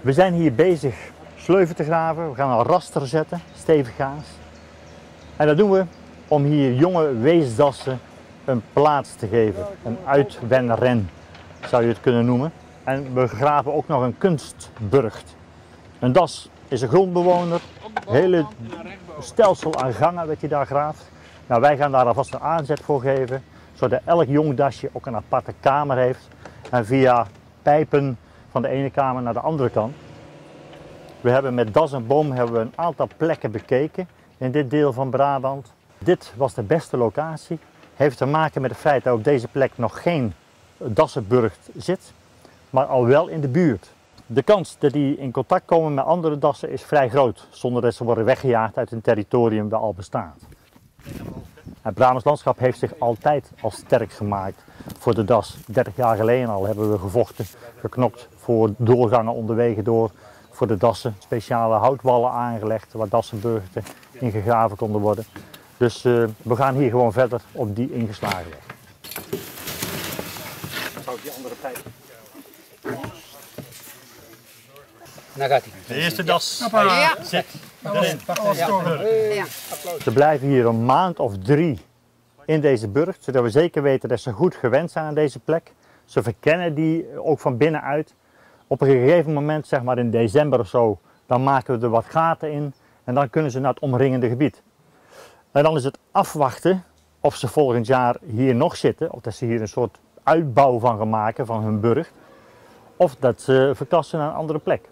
We zijn hier bezig sleuven te graven. We gaan een raster zetten, steviggaans. En dat doen we om hier jonge weesdassen een plaats te geven. Een uitwenren zou je het kunnen noemen. En we graven ook nog een kunstburgt. Een das is een grondbewoner. Hele stelsel aan gangen dat je daar graaft. Nou, wij gaan daar alvast een aanzet voor geven. Zodat elk jong dasje ook een aparte kamer heeft. En via pijpen van de ene kamer naar de andere kant. We hebben met das en boom hebben we een aantal plekken bekeken in dit deel van Brabant. Dit was de beste locatie. Heeft te maken met het feit dat op deze plek nog geen dassenburgt zit, maar al wel in de buurt. De kans dat die in contact komen met andere dassen is vrij groot, zonder dat ze worden weggejaagd uit een territorium dat al bestaat. Het Brabants landschap heeft zich altijd al sterk gemaakt voor de das. 30 jaar geleden al hebben we gevochten, geknokt voor doorgangen onderwegen door. Voor de dassen speciale houtwallen aangelegd waar dassenburgten in gegraven konden worden. Dus uh, we gaan hier gewoon verder op die ingeslagen weg. Zou die andere pijp? Dan gaat hij. De eerste das Ja. zit erin. Ja. Ze blijven hier een maand of drie in deze burcht, zodat we zeker weten dat ze goed gewend zijn aan deze plek. Ze verkennen die ook van binnenuit. Op een gegeven moment, zeg maar in december of zo, dan maken we er wat gaten in en dan kunnen ze naar het omringende gebied. En dan is het afwachten of ze volgend jaar hier nog zitten, of dat ze hier een soort uitbouw van gaan maken van hun burcht, of dat ze verkassen naar een andere plek.